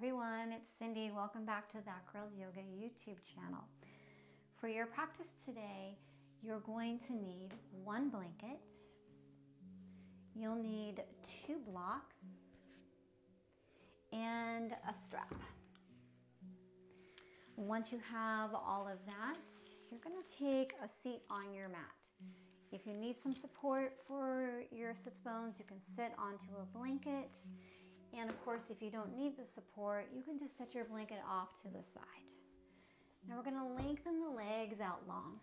everyone, it's Cindy. Welcome back to That Girls Yoga YouTube channel. For your practice today, you're going to need one blanket. You'll need two blocks and a strap. Once you have all of that, you're gonna take a seat on your mat. If you need some support for your sits bones, you can sit onto a blanket. And of course, if you don't need the support, you can just set your blanket off to the side. Now we're gonna lengthen the legs out long.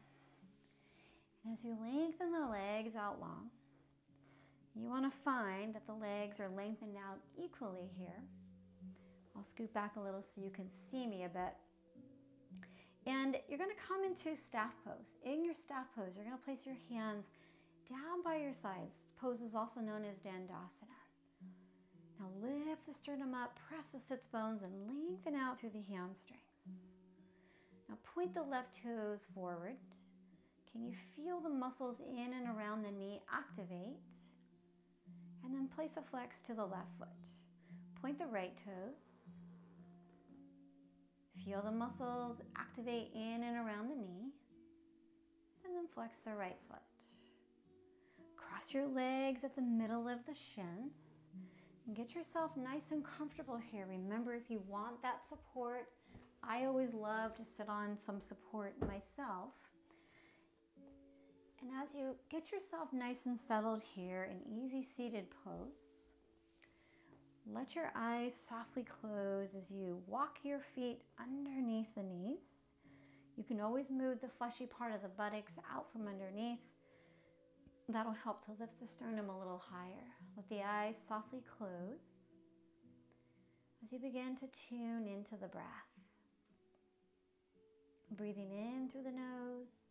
And as you lengthen the legs out long, you wanna find that the legs are lengthened out equally here. I'll scoot back a little so you can see me a bit. And you're gonna come into staff pose. In your staff pose, you're gonna place your hands down by your sides. Pose is also known as Dandasana. Now lift the sternum up, press the sits bones, and lengthen out through the hamstrings. Now point the left toes forward. Can you feel the muscles in and around the knee activate? And then place a flex to the left foot. Point the right toes. Feel the muscles activate in and around the knee. And then flex the right foot. Cross your legs at the middle of the shins. Get yourself nice and comfortable here. Remember, if you want that support, I always love to sit on some support myself. And as you get yourself nice and settled here in easy seated pose, let your eyes softly close as you walk your feet underneath the knees. You can always move the fleshy part of the buttocks out from underneath. That'll help to lift the sternum a little higher. Let the eyes softly close as you begin to tune into the breath. Breathing in through the nose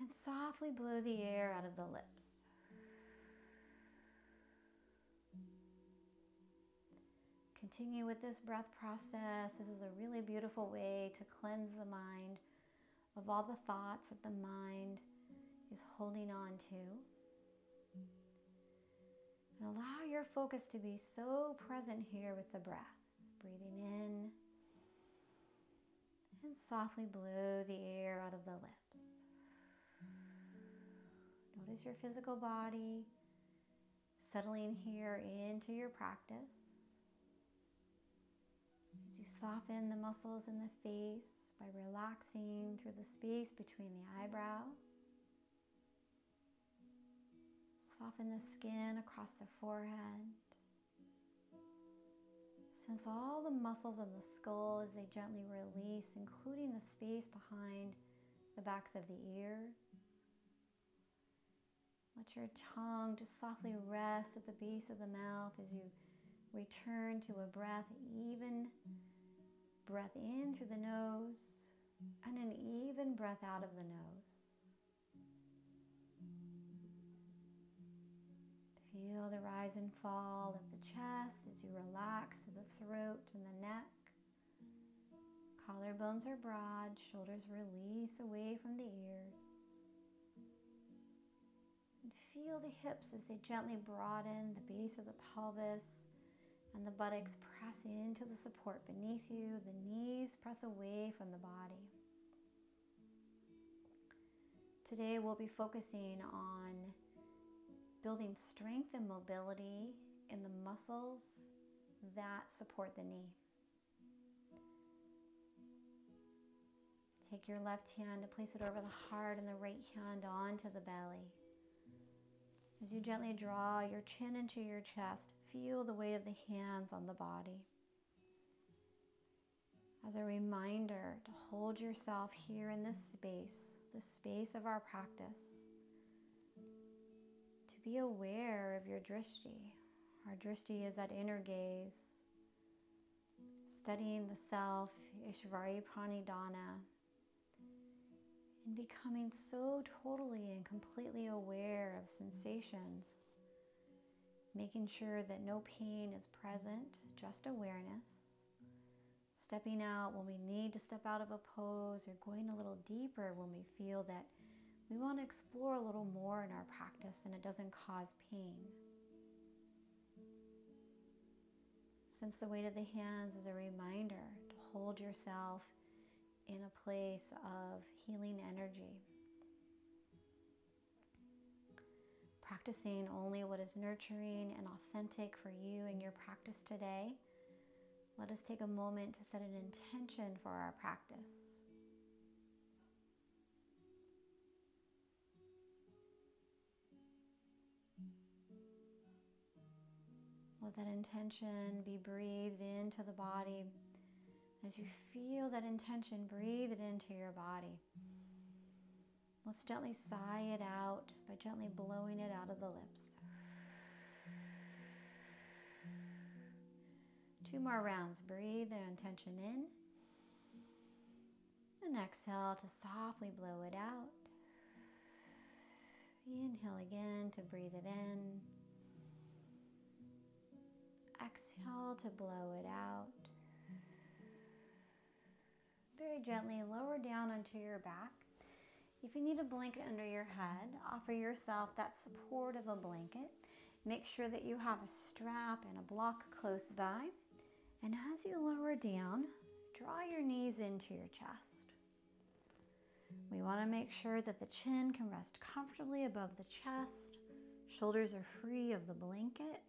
and softly blow the air out of the lips. Continue with this breath process. This is a really beautiful way to cleanse the mind of all the thoughts that the mind is holding on to. And allow your focus to be so present here with the breath. Breathing in and softly blow the air out of the lips. Notice your physical body settling here into your practice. As you soften the muscles in the face by relaxing through the space between the eyebrows. Soften the skin across the forehead. Sense all the muscles of the skull as they gently release, including the space behind the backs of the ear. Let your tongue just softly rest at the base of the mouth as you Return to a breath, even breath in through the nose and an even breath out of the nose. Feel the rise and fall of the chest as you relax through the throat and the neck. Collarbones are broad, shoulders release away from the ears. And feel the hips as they gently broaden the base of the pelvis and the buttocks press into the support beneath you. The knees press away from the body. Today we'll be focusing on building strength and mobility in the muscles that support the knee. Take your left hand and place it over the heart and the right hand onto the belly. As you gently draw your chin into your chest, feel the weight of the hands on the body. As a reminder to hold yourself here in this space, the space of our practice, be aware of your drishti. Our drishti is that inner gaze, studying the self, Ishvara Pranidhana, and becoming so totally and completely aware of sensations, making sure that no pain is present, just awareness. Stepping out when we need to step out of a pose or going a little deeper when we feel that we want to explore a little more in our practice and it doesn't cause pain. Since the weight of the hands is a reminder to hold yourself in a place of healing energy. Practicing only what is nurturing and authentic for you in your practice today. Let us take a moment to set an intention for our practice. Let that intention be breathed into the body. As you feel that intention, breathe it into your body. Let's gently sigh it out by gently blowing it out of the lips. Two more rounds. Breathe the intention in. And exhale to softly blow it out. Inhale again to breathe it in. Exhale to blow it out. Very gently lower down onto your back. If you need a blanket under your head, offer yourself that support of a blanket. Make sure that you have a strap and a block close by. And as you lower down, draw your knees into your chest. We want to make sure that the chin can rest comfortably above the chest. Shoulders are free of the blanket.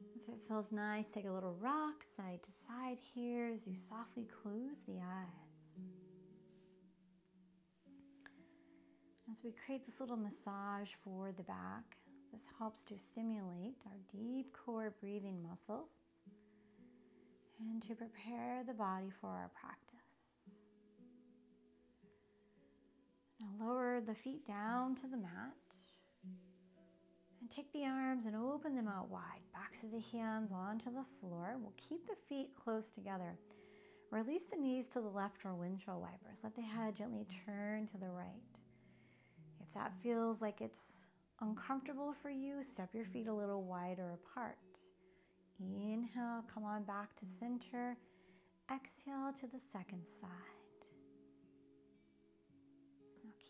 If it feels nice, take a little rock side to side here as you softly close the eyes. As we create this little massage for the back, this helps to stimulate our deep core breathing muscles and to prepare the body for our practice. Now lower the feet down to the mat and take the arms and open them out wide. Backs of the hands onto the floor. We'll keep the feet close together. Release the knees to the left or windshield wipers. Let the head gently turn to the right. If that feels like it's uncomfortable for you, step your feet a little wider apart. Inhale, come on back to center. Exhale to the second side.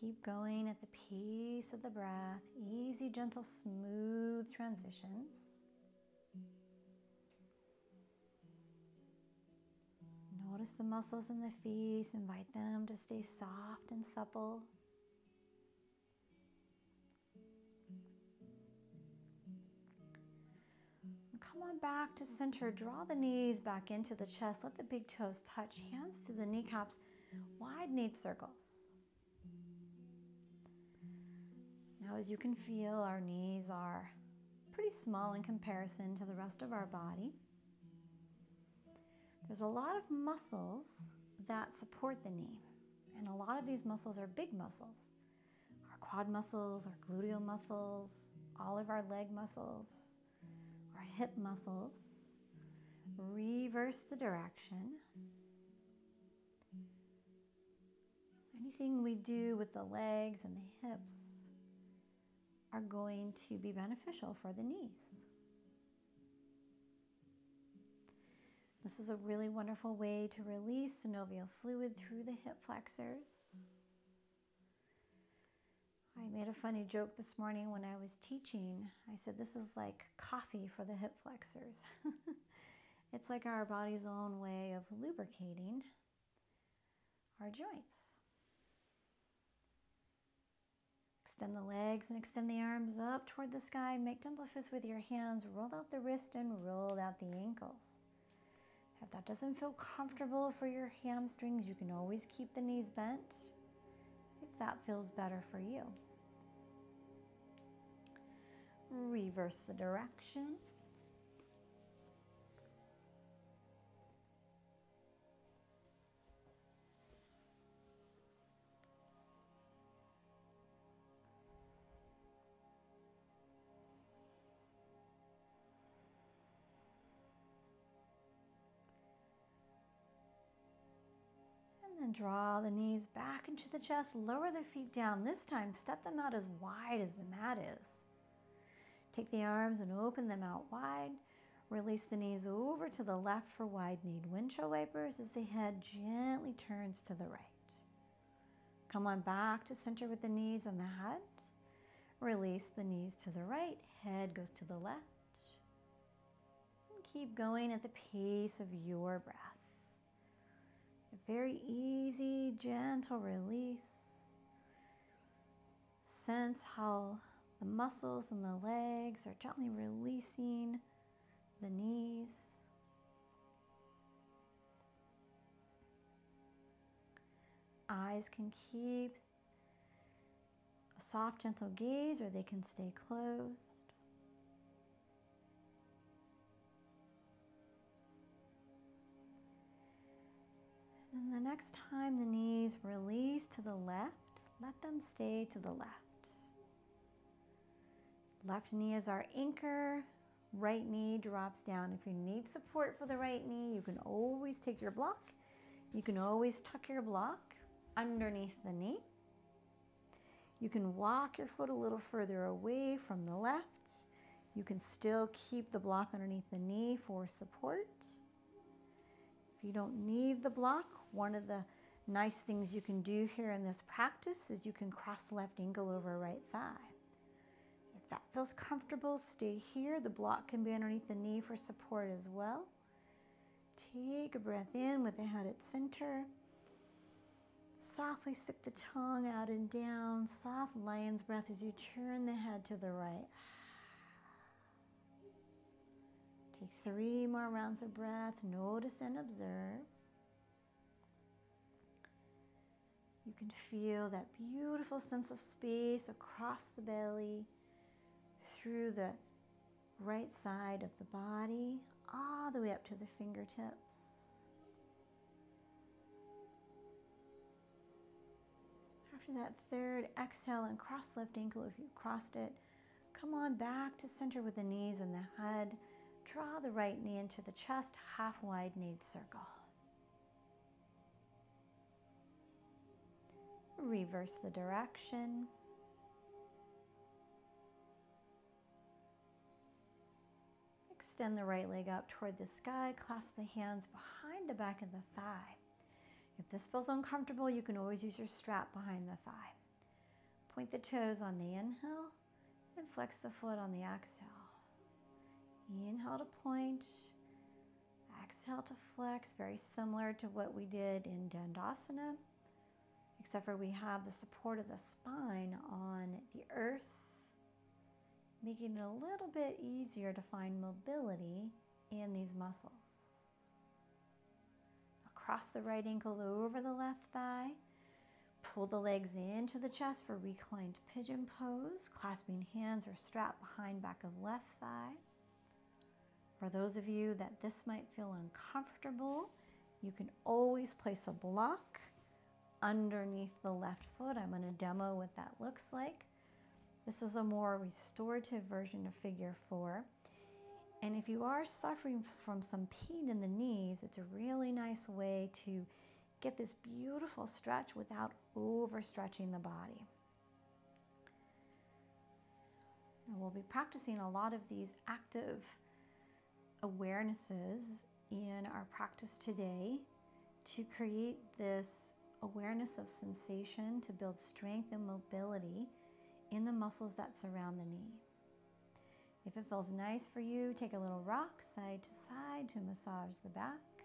Keep going at the pace of the breath. Easy, gentle, smooth transitions. Notice the muscles in the feet. Invite them to stay soft and supple. Come on back to center. Draw the knees back into the chest. Let the big toes touch. Hands to the kneecaps. Wide knee circles. Now, as you can feel, our knees are pretty small in comparison to the rest of our body. There's a lot of muscles that support the knee, and a lot of these muscles are big muscles. Our quad muscles, our gluteal muscles, all of our leg muscles, our hip muscles. Reverse the direction. Anything we do with the legs and the hips are going to be beneficial for the knees. This is a really wonderful way to release synovial fluid through the hip flexors. I made a funny joke this morning when I was teaching. I said, This is like coffee for the hip flexors. it's like our body's own way of lubricating our joints. Extend the legs and extend the arms up toward the sky. Make gentle fists with your hands. Roll out the wrist and roll out the ankles. If that doesn't feel comfortable for your hamstrings, you can always keep the knees bent if that feels better for you. Reverse the direction. And draw the knees back into the chest, lower the feet down. This time, step them out as wide as the mat is. Take the arms and open them out wide. Release the knees over to the left for wide kneed windshield wipers as the head gently turns to the right. Come on back to center with the knees and the head. Release the knees to the right, head goes to the left. And keep going at the pace of your breath. A very easy, gentle release. Sense how the muscles in the legs are gently releasing the knees. Eyes can keep a soft, gentle gaze or they can stay closed. And the next time the knees release to the left, let them stay to the left. Left knee is our anchor. Right knee drops down. If you need support for the right knee, you can always take your block. You can always tuck your block underneath the knee. You can walk your foot a little further away from the left. You can still keep the block underneath the knee for support. If you don't need the block, one of the nice things you can do here in this practice is you can cross left ankle over right thigh. If that feels comfortable, stay here. The block can be underneath the knee for support as well. Take a breath in with the head at center. Softly stick the tongue out and down. Soft lion's breath as you turn the head to the right. Take three more rounds of breath. Notice and observe. You can feel that beautiful sense of space across the belly, through the right side of the body, all the way up to the fingertips. After that third exhale and cross left ankle if you crossed it, come on back to center with the knees and the head. Draw the right knee into the chest, half wide knee circle. Reverse the direction. Extend the right leg up toward the sky. Clasp the hands behind the back of the thigh. If this feels uncomfortable, you can always use your strap behind the thigh. Point the toes on the inhale and flex the foot on the exhale. Inhale to point, exhale to flex, very similar to what we did in Dandasana except for we have the support of the spine on the earth, making it a little bit easier to find mobility in these muscles. Across the right ankle over the left thigh. Pull the legs into the chest for reclined pigeon pose, clasping hands or strap behind back of left thigh. For those of you that this might feel uncomfortable, you can always place a block underneath the left foot. I'm going to demo what that looks like. This is a more restorative version of figure four. And if you are suffering from some pain in the knees, it's a really nice way to get this beautiful stretch without overstretching the body. And we'll be practicing a lot of these active awarenesses in our practice today to create this awareness of sensation to build strength and mobility in the muscles that surround the knee. If it feels nice for you, take a little rock side to side to massage the back.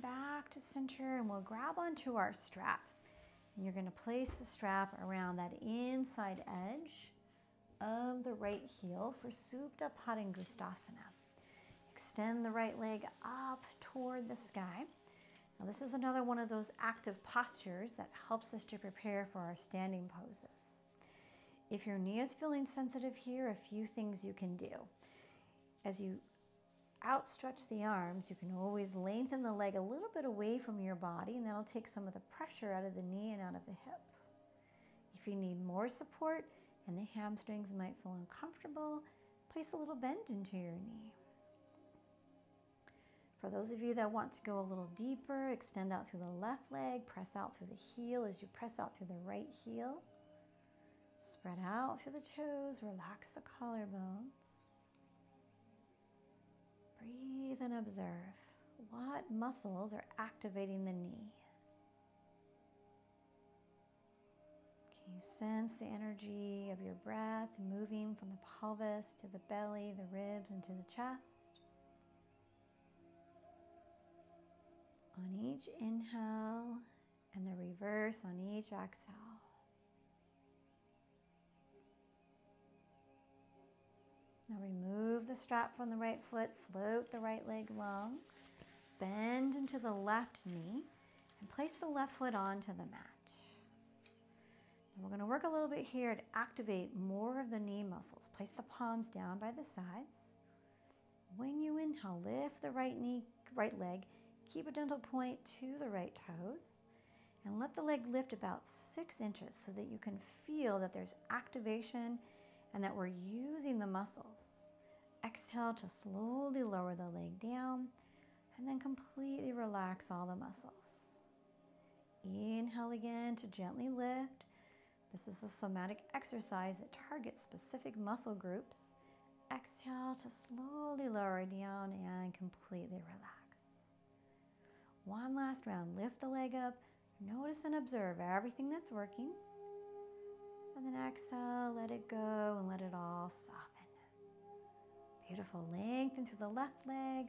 Back to center and we'll grab onto our strap. And you're going to place the strap around that inside edge of the right heel for Supta Padangusthasana. Extend the right leg up toward the sky. Now this is another one of those active postures that helps us to prepare for our standing poses. If your knee is feeling sensitive here, a few things you can do. As you outstretch the arms, you can always lengthen the leg a little bit away from your body and that'll take some of the pressure out of the knee and out of the hip. If you need more support and the hamstrings might feel uncomfortable, place a little bend into your knee. For those of you that want to go a little deeper, extend out through the left leg, press out through the heel as you press out through the right heel. Spread out through the toes, relax the collarbones. Breathe and observe what muscles are activating the knee. Can you sense the energy of your breath moving from the pelvis to the belly, the ribs, and to the chest? On each inhale and the reverse on each exhale. Now remove the strap from the right foot, float the right leg long, bend into the left knee, and place the left foot onto the mat. We're going to work a little bit here to activate more of the knee muscles. Place the palms down by the sides. When you inhale, lift the right knee, right leg, keep a gentle point to the right toes, and let the leg lift about six inches so that you can feel that there's activation and that we're using the muscles. Exhale to slowly lower the leg down and then completely relax all the muscles. Inhale again to gently lift. This is a somatic exercise that targets specific muscle groups. Exhale to slowly lower down and completely relax. One last round. Lift the leg up. Notice and observe everything that's working. And then exhale, let it go and let it all soften. Beautiful. Lengthen through the left leg.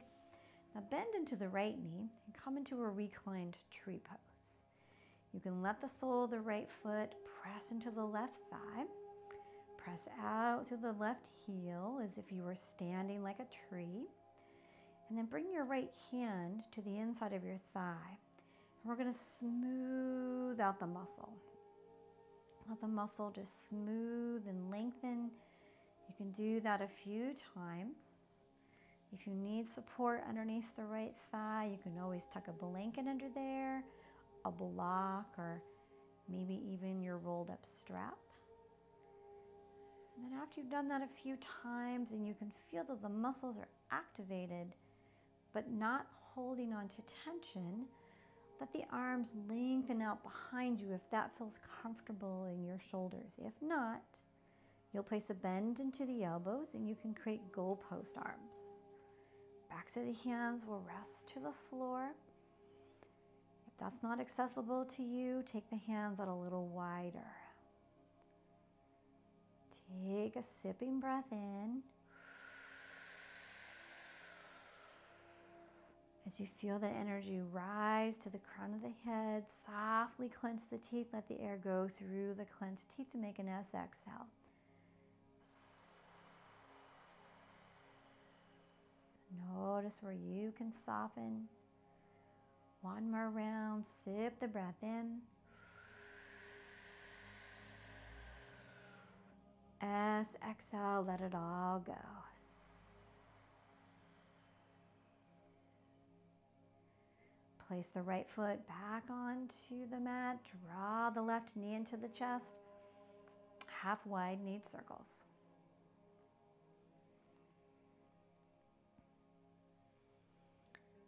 Now bend into the right knee and come into a reclined tree pose. You can let the sole of the right foot press into the left thigh. Press out through the left heel as if you were standing like a tree. And then bring your right hand to the inside of your thigh. And we're going to smooth out the muscle. Let the muscle just smooth and lengthen. You can do that a few times. If you need support underneath the right thigh, you can always tuck a blanket under there, a block, or maybe even your rolled up strap. And then after you've done that a few times and you can feel that the muscles are activated but not holding on to tension, let the arms lengthen out behind you if that feels comfortable in your shoulders. If not, you'll place a bend into the elbows and you can create goalpost arms. Backs of the hands will rest to the floor. If that's not accessible to you, take the hands out a little wider. Take a sipping breath in. As you feel that energy rise to the crown of the head, softly clench the teeth. Let the air go through the clenched teeth to make an S exhale. Notice where you can soften. One more round. Sip the breath in. S, exhale, let it all go. Place the right foot back onto the mat. Draw the left knee into the chest. Half wide knee circles.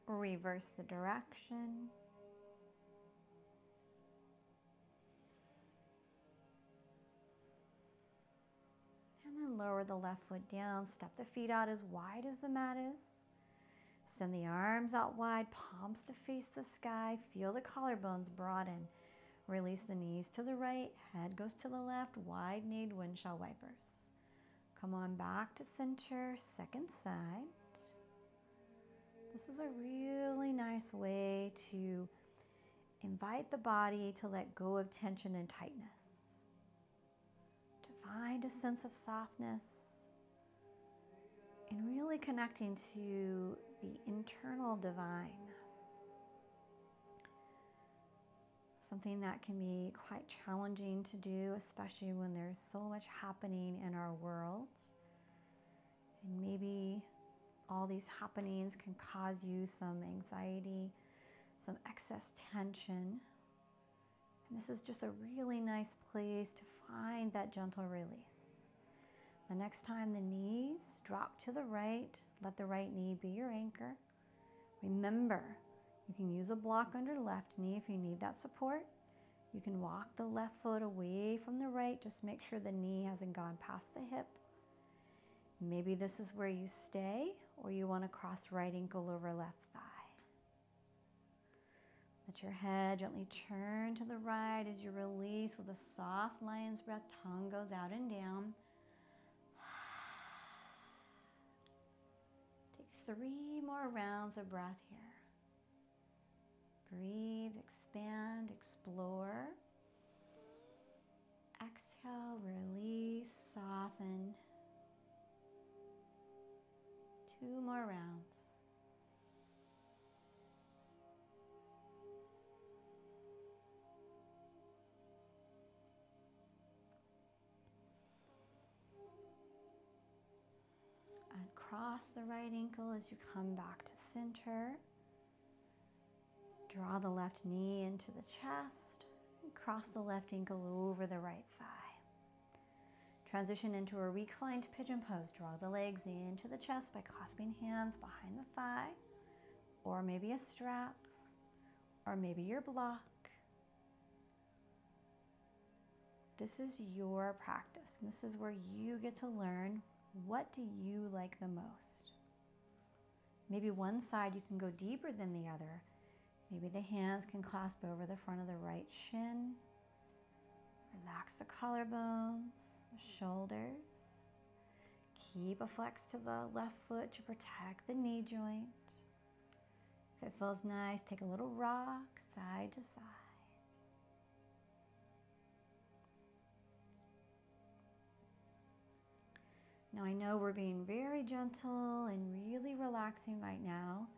Reverse the direction. And then lower the left foot down. Step the feet out as wide as the mat is. Send the arms out wide, palms to face the sky. Feel the collarbones broaden. Release the knees to the right, head goes to the left, wide-kneed windshield wipers. Come on back to center, second side. This is a really nice way to invite the body to let go of tension and tightness, to find a sense of softness, and really connecting to the internal divine. Something that can be quite challenging to do, especially when there's so much happening in our world. And maybe all these happenings can cause you some anxiety, some excess tension. And this is just a really nice place to find that gentle release. The next time the knees drop to the right, let the right knee be your anchor. Remember, you can use a block under left knee if you need that support. You can walk the left foot away from the right. Just make sure the knee hasn't gone past the hip. Maybe this is where you stay, or you want to cross right ankle over left thigh. Let your head gently turn to the right as you release with a soft lion's breath. Tongue goes out and down. Three more rounds of breath here. Breathe, expand, explore. Exhale, release, soften. Two more rounds. And cross the right ankle as you come back to center. Draw the left knee into the chest and cross the left ankle over the right thigh. Transition into a reclined pigeon pose. Draw the legs into the chest by clasping hands behind the thigh, or maybe a strap, or maybe your block. This is your practice. This is where you get to learn what do you like the most. Maybe one side you can go deeper than the other Maybe the hands can clasp over the front of the right shin. Relax the collarbones, the shoulders. Keep a flex to the left foot to protect the knee joint. If it feels nice, take a little rock side to side. Now I know we're being very gentle and really relaxing right now.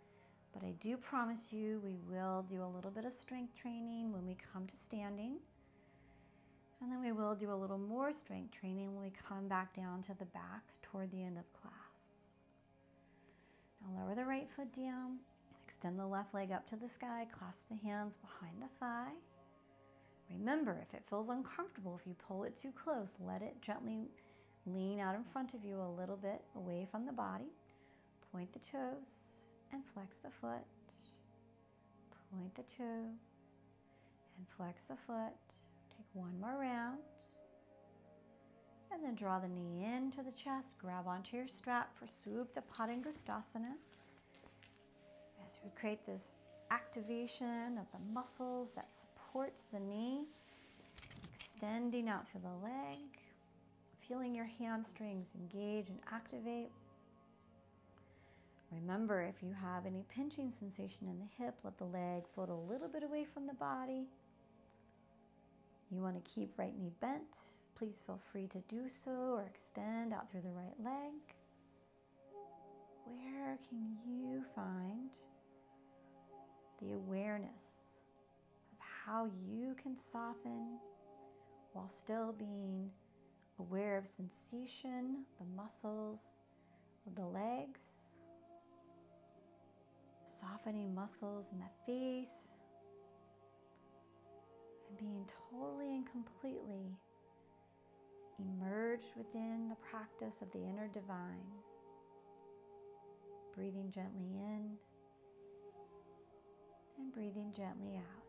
But I do promise you we will do a little bit of strength training when we come to standing. And then we will do a little more strength training when we come back down to the back toward the end of class. Now lower the right foot down, extend the left leg up to the sky, clasp the hands behind the thigh. Remember, if it feels uncomfortable, if you pull it too close, let it gently lean out in front of you a little bit away from the body. Point the toes and flex the foot. Point the toe and flex the foot. Take one more round. And then draw the knee into the chest. Grab onto your strap for Supta Padangusthasana. As we create this activation of the muscles that support the knee, extending out through the leg, feeling your hamstrings engage and activate Remember, if you have any pinching sensation in the hip, let the leg float a little bit away from the body. You want to keep right knee bent. Please feel free to do so or extend out through the right leg. Where can you find the awareness of how you can soften while still being aware of sensation, the muscles of the legs? softening muscles in the face, and being totally and completely emerged within the practice of the inner divine. Breathing gently in and breathing gently out.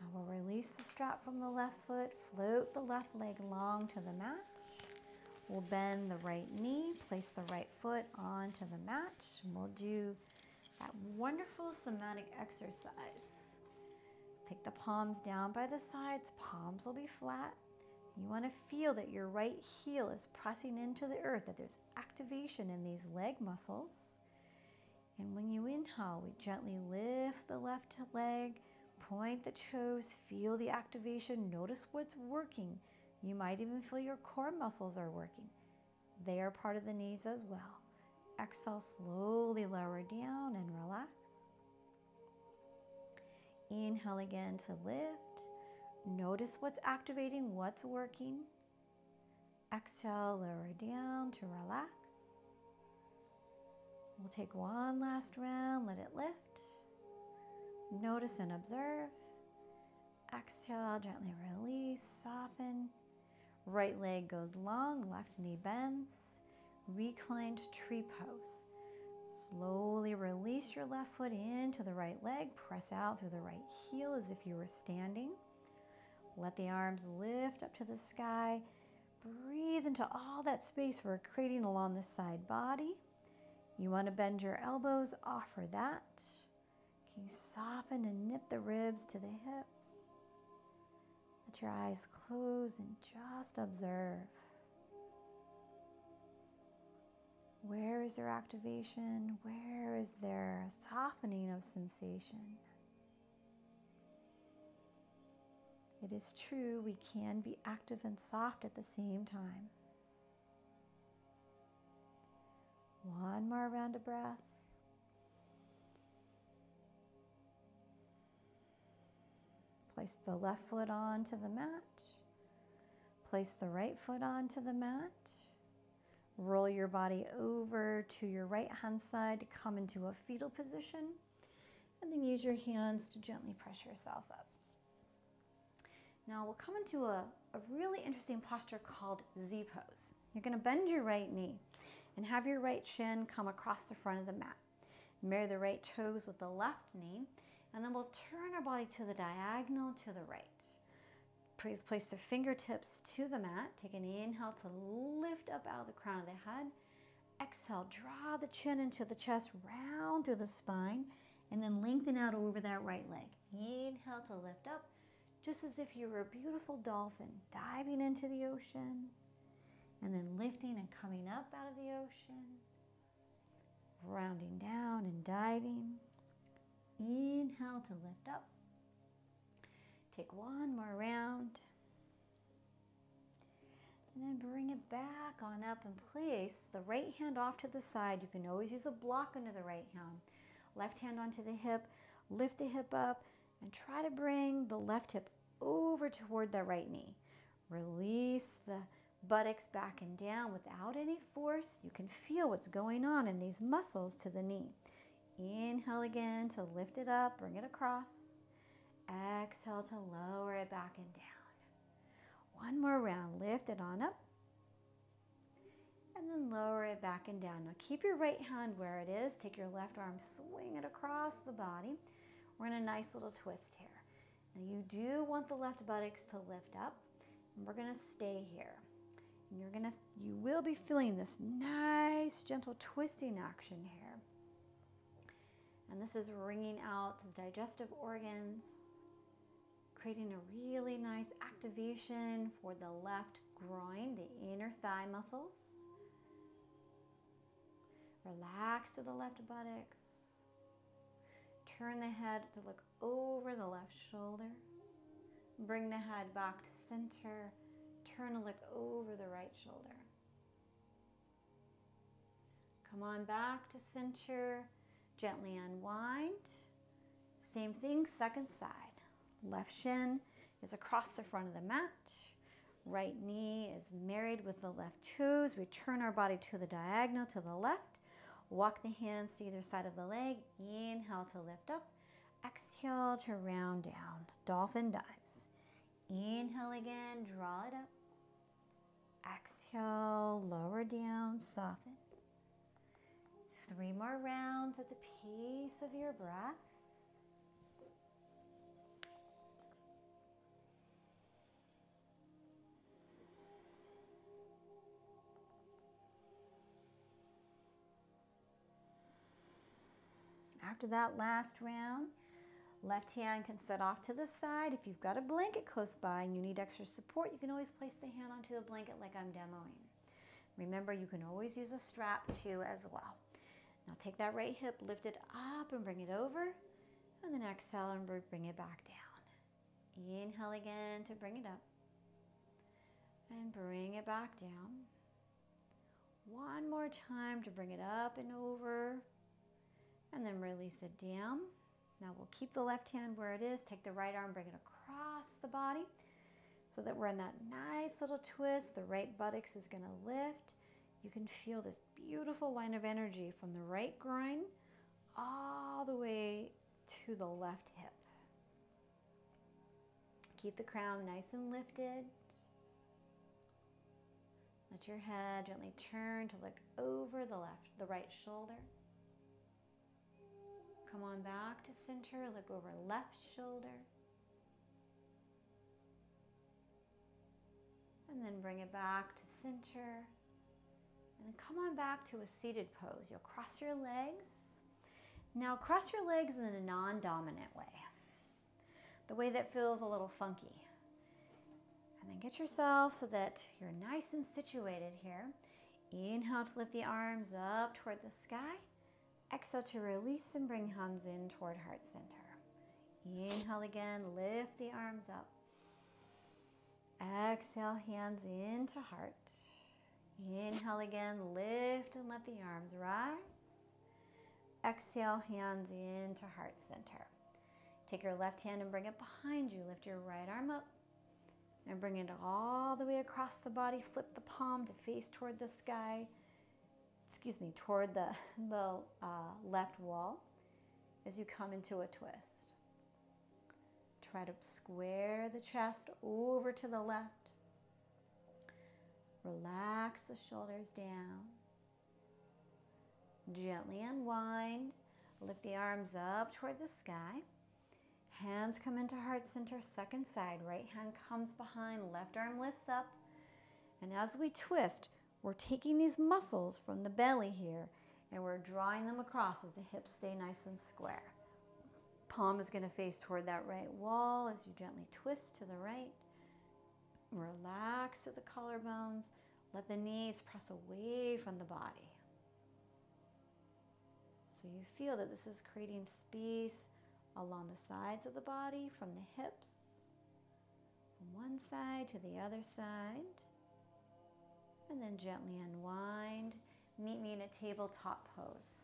Now we'll release the strap from the left foot, float the left leg long to the mat. We'll bend the right knee, place the right foot onto the mat, and we'll do that wonderful somatic exercise. Take the palms down by the sides, palms will be flat. You want to feel that your right heel is pressing into the earth, that there's activation in these leg muscles. And when you inhale, we gently lift the left leg, point the toes, feel the activation, notice what's working. You might even feel your core muscles are working. They are part of the knees as well. Exhale, slowly lower down and relax. Inhale again to lift. Notice what's activating, what's working. Exhale, lower down to relax. We'll take one last round, let it lift. Notice and observe. Exhale, gently release, soften. Right leg goes long, left knee bends. Reclined tree pose. Slowly release your left foot into the right leg. Press out through the right heel as if you were standing. Let the arms lift up to the sky. Breathe into all that space we're creating along the side body. You want to bend your elbows, offer that. Can you soften and knit the ribs to the hips? Let your eyes close and just observe. Where is there activation? Where is there a softening of sensation? It is true, we can be active and soft at the same time. One more round of breath. Place the left foot onto the mat. Place the right foot onto the mat. Roll your body over to your right hand side to come into a fetal position. And then use your hands to gently press yourself up. Now we'll come into a, a really interesting posture called Z pose. You're going to bend your right knee and have your right shin come across the front of the mat. Marry the right toes with the left knee, and then we'll turn our body to the diagonal to the right. Please place the fingertips to the mat. Take an inhale to lift up out of the crown of the head. Exhale, draw the chin into the chest, round through the spine, and then lengthen out over that right leg. Inhale to lift up, just as if you were a beautiful dolphin diving into the ocean, and then lifting and coming up out of the ocean, rounding down and diving. Inhale to lift up. Take one more round. And then bring it back on up and place the right hand off to the side. You can always use a block under the right hand. Left hand onto the hip. Lift the hip up and try to bring the left hip over toward the right knee. Release the buttocks back and down without any force. You can feel what's going on in these muscles to the knee. Inhale again to lift it up, bring it across. Exhale to lower it back and down. One more round. Lift it on up. And then lower it back and down. Now keep your right hand where it is. Take your left arm, swing it across the body. We're in a nice little twist here. Now you do want the left buttocks to lift up. And we're going to stay here. And you're going to, you will be feeling this nice, gentle twisting action here. And this is wringing out the digestive organs, creating a really nice activation for the left groin, the inner thigh muscles. Relax to the left buttocks. Turn the head to look over the left shoulder. Bring the head back to center. Turn to look over the right shoulder. Come on back to center. Gently unwind. Same thing, second side. Left shin is across the front of the mat. Right knee is married with the left toes. We turn our body to the diagonal to the left. Walk the hands to either side of the leg. Inhale to lift up. Exhale to round down. Dolphin dives. Inhale again, draw it up. Exhale, lower down, soften. Three more rounds at the pace of your breath. After that last round, left hand can set off to the side. If you've got a blanket close by and you need extra support, you can always place the hand onto the blanket like I'm demoing. Remember, you can always use a strap too as well. Now take that right hip, lift it up and bring it over. And then exhale and bring it back down. Inhale again to bring it up. And bring it back down. One more time to bring it up and over. And then release it down. Now we'll keep the left hand where it is. Take the right arm, bring it across the body so that we're in that nice little twist. The right buttocks is going to lift. You can feel this beautiful line of energy from the right groin all the way to the left hip. Keep the crown nice and lifted. Let your head gently turn to look over the left, the right shoulder. Come on back to center, look over left shoulder. And then bring it back to center. And then come on back to a seated pose. You'll cross your legs. Now cross your legs in a non-dominant way. The way that feels a little funky. And then get yourself so that you're nice and situated here. Inhale to lift the arms up toward the sky. Exhale to release and bring hands in toward heart center. Inhale again, lift the arms up. Exhale, hands into heart. Inhale again, lift and let the arms rise. Exhale, hands into heart center. Take your left hand and bring it behind you. Lift your right arm up and bring it all the way across the body. Flip the palm to face toward the sky. Excuse me, toward the, the uh, left wall as you come into a twist. Try to square the chest over to the left. Relax the shoulders down. Gently unwind. Lift the arms up toward the sky. Hands come into heart center, second side. Right hand comes behind, left arm lifts up. And as we twist, we're taking these muscles from the belly here and we're drawing them across as the hips stay nice and square. Palm is going to face toward that right wall as you gently twist to the right. Relax to the collarbones. Let the knees press away from the body. So you feel that this is creating space along the sides of the body, from the hips, from one side to the other side. And then gently unwind. Meet me in a tabletop pose.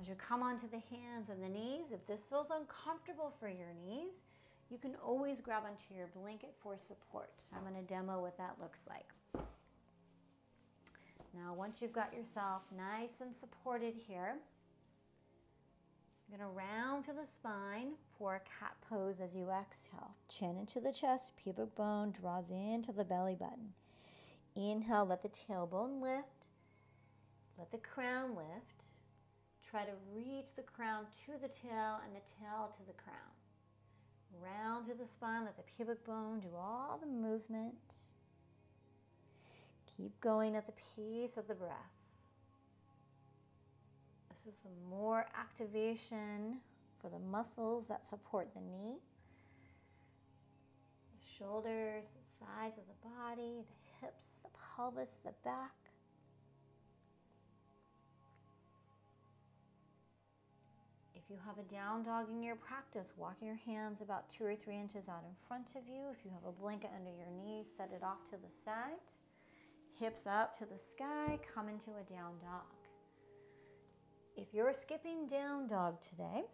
As you come onto the hands and the knees, if this feels uncomfortable for your knees, you can always grab onto your blanket for support. I'm going to demo what that looks like. Now, once you've got yourself nice and supported here, you're going to round through the spine for a cat pose as you exhale. Chin into the chest, pubic bone draws into the belly button. Inhale, let the tailbone lift. Let the crown lift. Try to reach the crown to the tail and the tail to the crown. Round through the spine, let the pubic bone do all the movement. Keep going at the pace of the breath. This is some more activation for the muscles that support the knee, the shoulders, the sides of the body, the hips, the pelvis, the back. If you have a down dog in your practice, walk your hands about two or three inches out in front of you. If you have a blanket under your knees, set it off to the side. Hips up to the sky, come into a down dog. If you're skipping down dog today,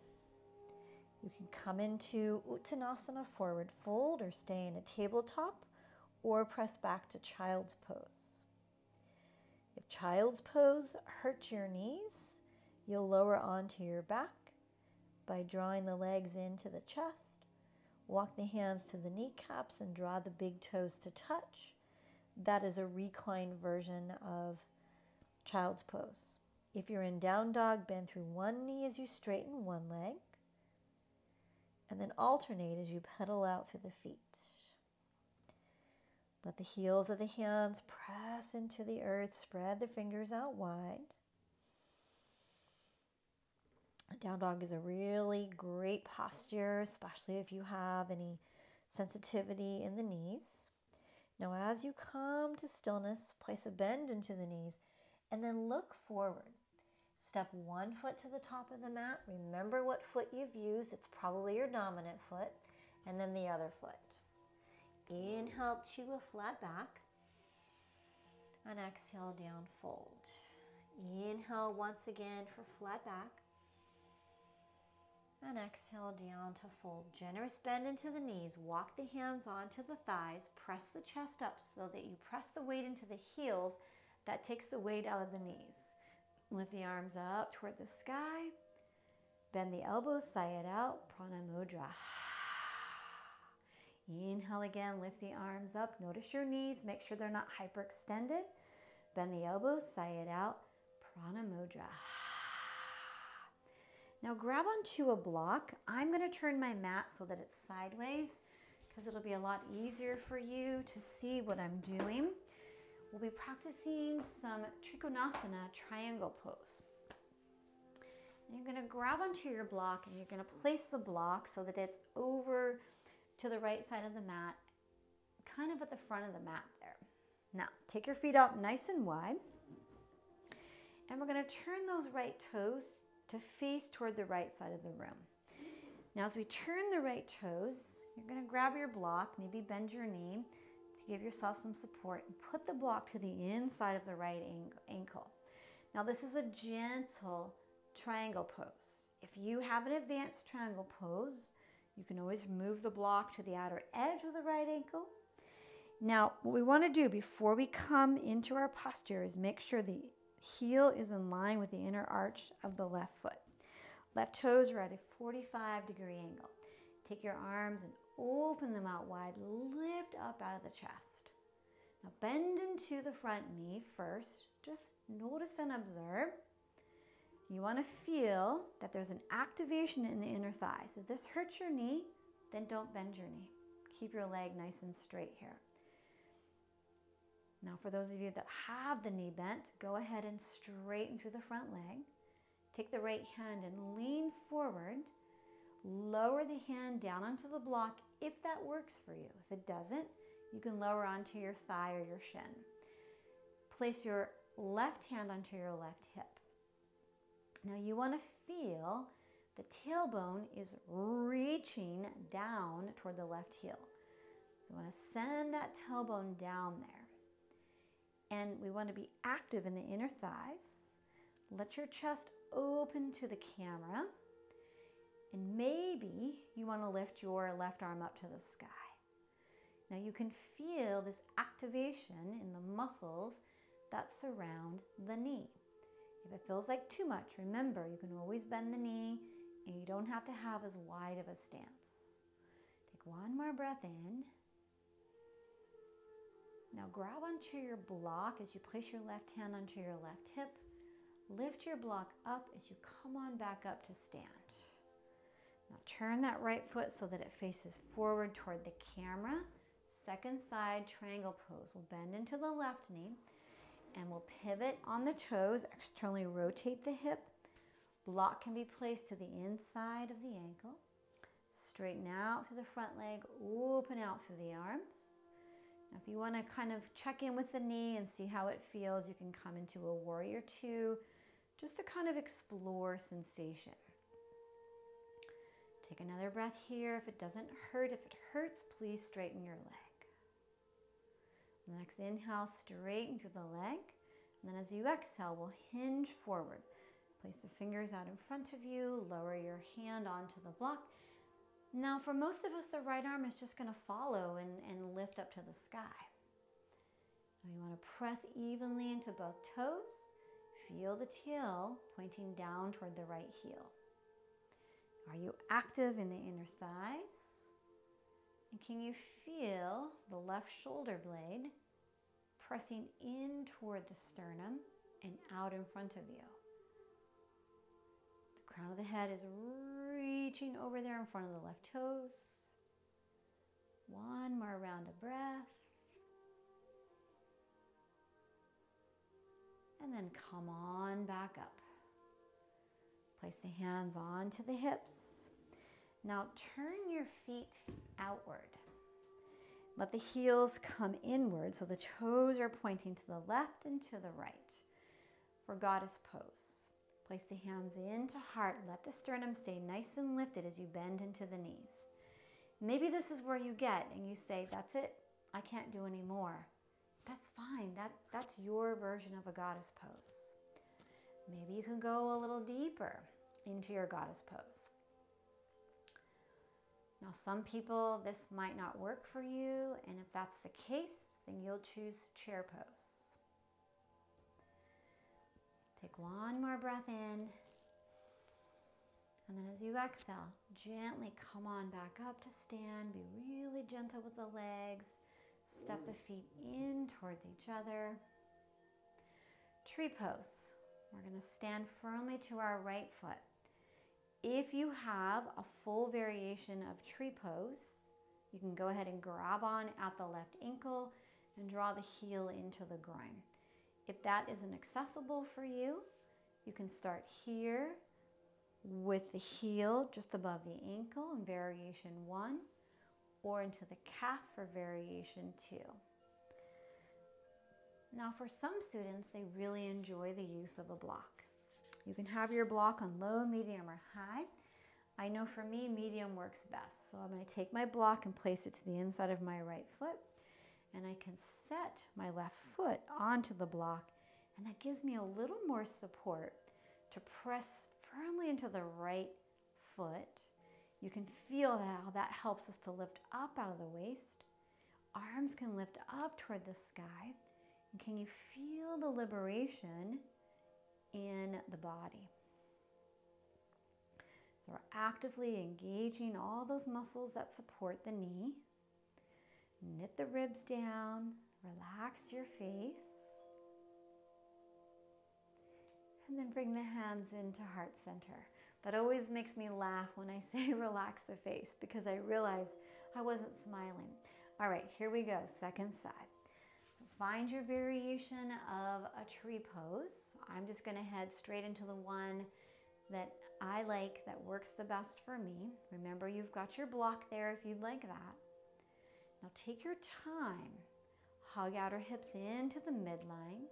you can come into Uttanasana forward fold or stay in a tabletop or press back to child's pose. If child's pose hurts your knees, you'll lower onto your back by drawing the legs into the chest. Walk the hands to the kneecaps and draw the big toes to touch. That is a reclined version of child's pose. If you're in down dog, bend through one knee as you straighten one leg, and then alternate as you pedal out through the feet. Let the heels of the hands press into the earth, spread the fingers out wide. Down dog is a really great posture, especially if you have any sensitivity in the knees. Now, as you come to stillness, place a bend into the knees and then look forward. Step one foot to the top of the mat. Remember what foot you've used. It's probably your dominant foot. And then the other foot. Inhale to a flat back. And exhale down, fold. Inhale once again for flat back. And exhale down to fold. Generous bend into the knees. Walk the hands onto the thighs. Press the chest up so that you press the weight into the heels. That takes the weight out of the knees. Lift the arms up toward the sky. Bend the elbows, sigh it out. Prana Mudra. Inhale again, lift the arms up. Notice your knees, make sure they're not hyperextended. Bend the elbows, sigh it out. Prana Mudra. Now grab onto a block. I'm going to turn my mat so that it's sideways. because it'll be a lot easier for you to see what I'm doing. We'll be practicing some Trikonasana triangle pose. And you're going to grab onto your block and you're going to place the block so that it's over to the right side of the mat, kind of at the front of the mat there. Now, take your feet up nice and wide. And we're going to turn those right toes to face toward the right side of the room. Now, as we turn the right toes, you're going to grab your block, maybe bend your knee to give yourself some support, and put the block to the inside of the right ankle. Now, this is a gentle triangle pose. If you have an advanced triangle pose, you can always move the block to the outer edge of the right ankle. Now, what we want to do before we come into our posture is make sure the heel is in line with the inner arch of the left foot. Left toes are at a 45 degree angle. Take your arms and open them out wide, lift up out of the chest. Now bend into the front knee first. Just notice and observe. You want to feel that there's an activation in the inner thighs. If this hurts your knee, then don't bend your knee. Keep your leg nice and straight here. Now, for those of you that have the knee bent, go ahead and straighten through the front leg. Take the right hand and lean forward. Lower the hand down onto the block if that works for you. If it doesn't, you can lower onto your thigh or your shin. Place your left hand onto your left hip. Now you want to feel the tailbone is reaching down toward the left heel. You want to send that tailbone down there. And we want to be active in the inner thighs. Let your chest open to the camera. And maybe you want to lift your left arm up to the sky. Now you can feel this activation in the muscles that surround the knee. If it feels like too much, remember you can always bend the knee and you don't have to have as wide of a stance. Take one more breath in. Now grab onto your block as you place your left hand onto your left hip. Lift your block up as you come on back up to stand. Now turn that right foot so that it faces forward toward the camera. Second side triangle pose. We'll bend into the left knee and we'll pivot on the toes, externally rotate the hip. Block can be placed to the inside of the ankle. Straighten out through the front leg, open out through the arms. If you want to kind of check in with the knee and see how it feels, you can come into a warrior two just to kind of explore sensation. Take another breath here. If it doesn't hurt, if it hurts, please straighten your leg. Next inhale, straighten through the leg. And then as you exhale, we'll hinge forward. Place the fingers out in front of you, lower your hand onto the block. Now, for most of us, the right arm is just going to follow and, and lift up to the sky. Now, you want to press evenly into both toes. Feel the tail pointing down toward the right heel. Are you active in the inner thighs? And can you feel the left shoulder blade pressing in toward the sternum and out in front of you? The crown of the head is reaching over there in front of the left toes. One more round of breath. And then come on back up. Place the hands onto the hips. Now turn your feet outward. Let the heels come inward so the toes are pointing to the left and to the right for goddess pose. Place the hands into heart. Let the sternum stay nice and lifted as you bend into the knees. Maybe this is where you get and you say, that's it, I can't do any more. That's fine. That, that's your version of a goddess pose. Maybe you can go a little deeper into your goddess pose. Now, some people, this might not work for you, and if that's the case, then you'll choose chair pose. Take one more breath in, and then as you exhale, gently come on back up to stand. Be really gentle with the legs. Step the feet in towards each other. Tree pose. We're going to stand firmly to our right foot. If you have a full variation of tree pose, You can go ahead and grab on at the left ankle and draw the heel into the groin. If that isn't accessible for you, you can start here with the heel just above the ankle in variation one or into the calf for variation two. Now for some students, they really enjoy the use of a block. You can have your block on low, medium, or high. I know for me, medium works best. So I'm gonna take my block and place it to the inside of my right foot and I can set my left foot onto the block and that gives me a little more support to press firmly into the right foot. You can feel how that helps us to lift up out of the waist. Arms can lift up toward the sky. And can you feel the liberation in the body? So we're actively engaging all those muscles that support the knee. Knit the ribs down, relax your face. And then bring the hands into heart center. That always makes me laugh when I say relax the face because I realize I wasn't smiling. All right, here we go, second side. So find your variation of a tree pose. I'm just gonna head straight into the one that I like that works the best for me. Remember, you've got your block there if you'd like that. Now take your time. Hug out our hips into the midline.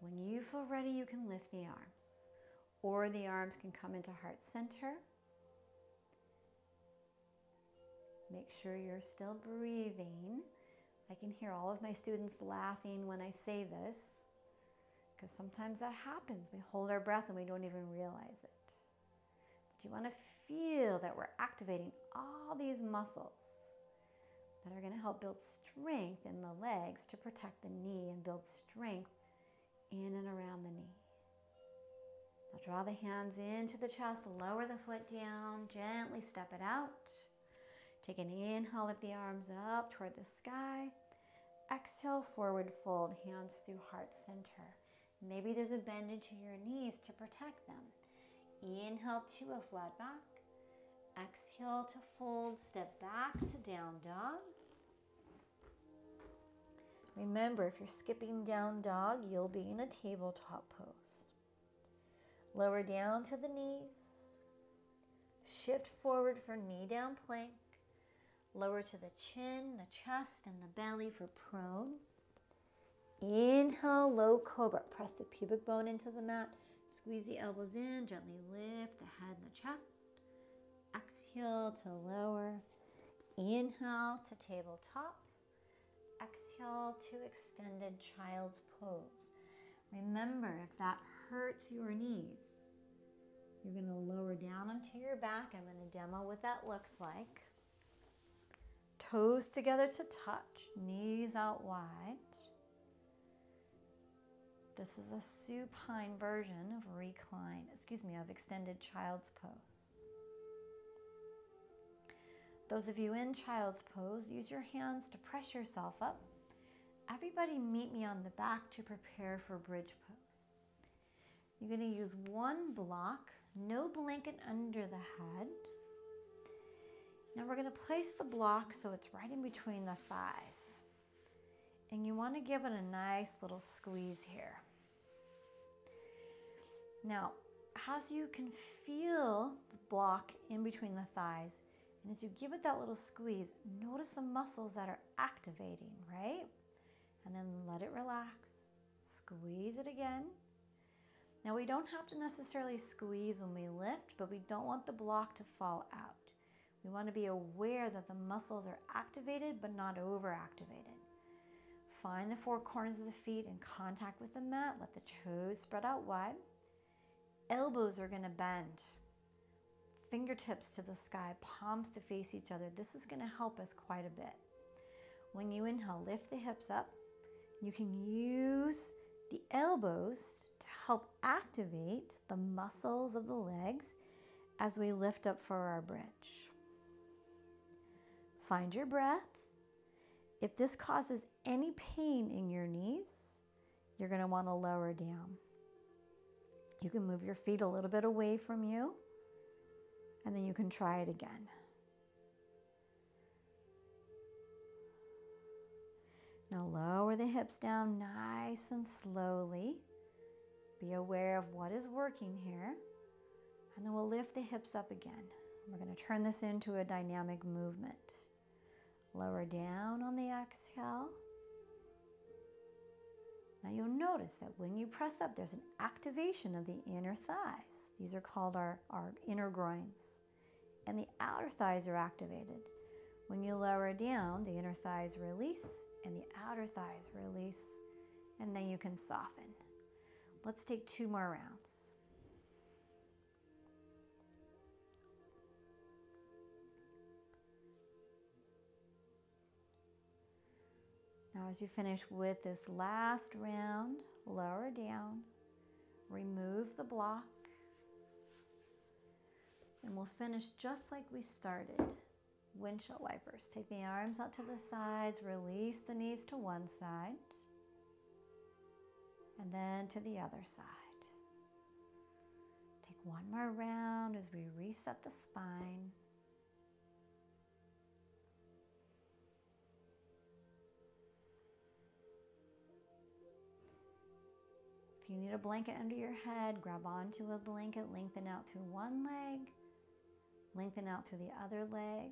When you feel ready, you can lift the arms, or the arms can come into heart center. Make sure you're still breathing. I can hear all of my students laughing when I say this, because sometimes that happens. We hold our breath and we don't even realize it. But you want to feel that we're activating all these muscles that are going to help build strength in the legs to protect the knee and build strength in and around the knee. Now draw the hands into the chest, lower the foot down, gently step it out. Take an inhale, lift the arms up toward the sky. Exhale, forward fold, hands through heart center. Maybe there's a bend into your knees to protect them. Inhale to a flat back. Exhale to fold, step back to down dog. Remember, if you're skipping down dog, you'll be in a tabletop pose. Lower down to the knees. Shift forward for knee down plank. Lower to the chin, the chest, and the belly for prone. Inhale, low cobra. Press the pubic bone into the mat. Squeeze the elbows in. Gently lift the head and the chest. Exhale to lower. Inhale to tabletop. Exhale to extended child's pose. Remember, if that hurts your knees, you're going to lower down onto your back. I'm going to demo what that looks like. Toes together to touch, knees out wide. This is a supine version of recline, excuse me, of extended child's pose. Those of you in child's pose, use your hands to press yourself up. Everybody meet me on the back to prepare for bridge pose. You're going to use one block, no blanket under the head. Now we're going to place the block so it's right in between the thighs. And you want to give it a nice little squeeze here. Now, as you can feel the block in between the thighs, and as you give it that little squeeze, notice the muscles that are activating, right? And then let it relax. Squeeze it again. Now we don't have to necessarily squeeze when we lift, but we don't want the block to fall out. We want to be aware that the muscles are activated but not overactivated. Find the four corners of the feet in contact with the mat. Let the toes spread out wide. Elbows are going to bend fingertips to the sky, palms to face each other. This is going to help us quite a bit. When you inhale, lift the hips up. You can use the elbows to help activate the muscles of the legs as we lift up for our bridge. Find your breath. If this causes any pain in your knees, you're going to want to lower down. You can move your feet a little bit away from you and then you can try it again. Now lower the hips down nice and slowly. Be aware of what is working here. And then we'll lift the hips up again. We're going to turn this into a dynamic movement. Lower down on the exhale. Now you'll notice that when you press up, there's an activation of the inner thighs. These are called our, our inner groins. And the outer thighs are activated. When you lower down, the inner thighs release and the outer thighs release, and then you can soften. Let's take two more rounds. Now, as you finish with this last round, lower down, remove the block, and we'll finish just like we started windshield wipers. Take the arms out to the sides, release the knees to one side, and then to the other side. Take one more round as we reset the spine. If you need a blanket under your head, grab onto a blanket, lengthen out through one leg, lengthen out through the other leg.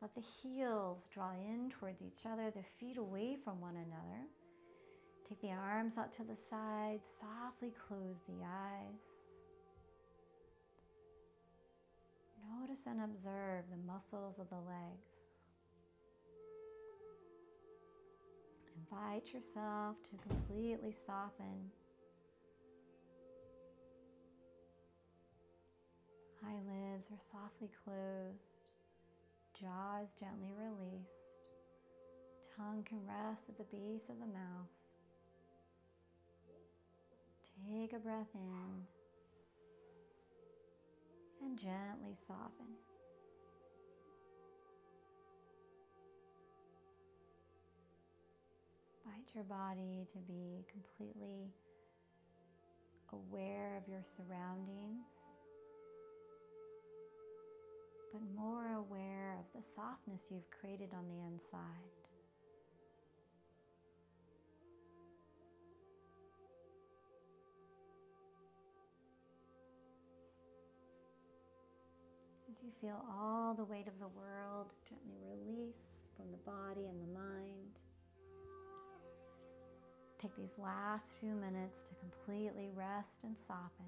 Let the heels draw in towards each other, the feet away from one another. Take the arms out to the sides, softly close the eyes. Notice and observe the muscles of the legs. Invite yourself to completely soften. Eyelids are softly closed. Jaw is gently released. Tongue can rest at the base of the mouth. Take a breath in and gently soften. Invite your body to be completely aware of your surroundings but more aware of the softness you've created on the inside. As you feel all the weight of the world gently release from the body and the mind. Take these last few minutes to completely rest and soften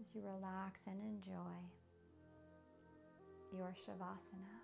as you relax and enjoy your Shavasana.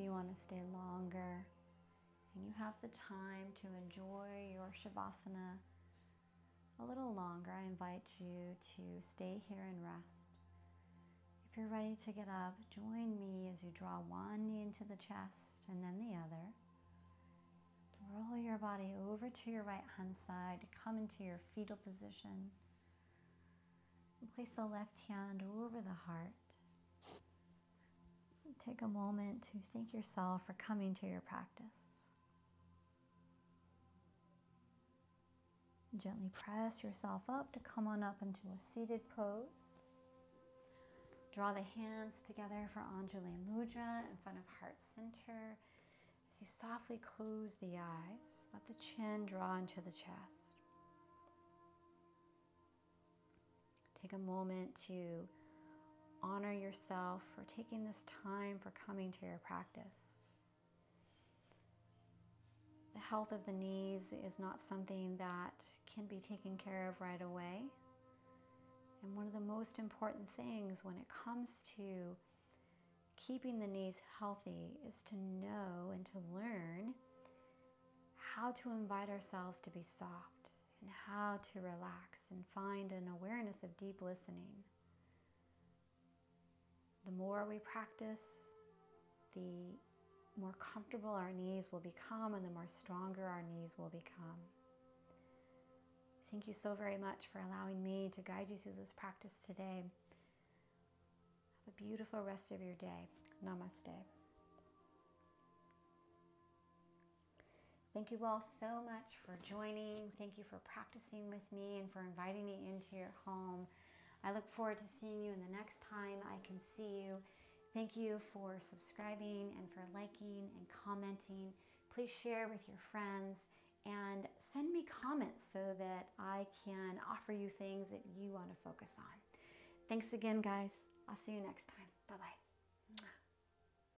You want to stay longer and you have the time to enjoy your Shavasana a little longer, I invite you to stay here and rest. If you're ready to get up, join me as you draw one knee into the chest and then the other. Roll your body over to your right hand side, come into your fetal position. Place the left hand over the heart. Take a moment to thank yourself for coming to your practice. Gently press yourself up to come on up into a seated pose. Draw the hands together for Anjali Mudra in front of heart center. As you softly close the eyes, let the chin draw into the chest. Take a moment to honor yourself for taking this time for coming to your practice. The health of the knees is not something that can be taken care of right away. And one of the most important things when it comes to keeping the knees healthy is to know and to learn how to invite ourselves to be soft and how to relax and find an awareness of deep listening. The more we practice, the more comfortable our knees will become and the more stronger our knees will become. Thank you so very much for allowing me to guide you through this practice today. Have a beautiful rest of your day. Namaste. Thank you all so much for joining. Thank you for practicing with me and for inviting me into your home. I look forward to seeing you in the next time I can see you. Thank you for subscribing and for liking and commenting. Please share with your friends and send me comments so that I can offer you things that you want to focus on. Thanks again, guys. I'll see you next time. Bye bye.